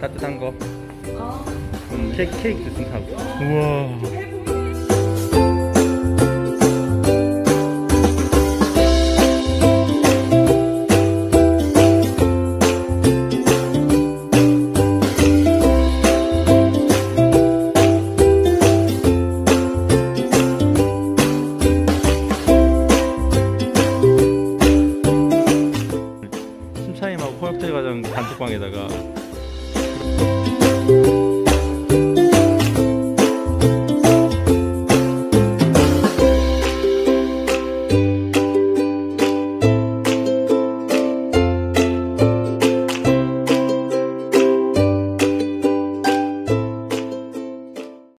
따뜻한 거. 아, 음, 케이크, 케이크도 좀 사고. 우와. 심사임하고 허역대 과장 단톡방에다가 Thank you.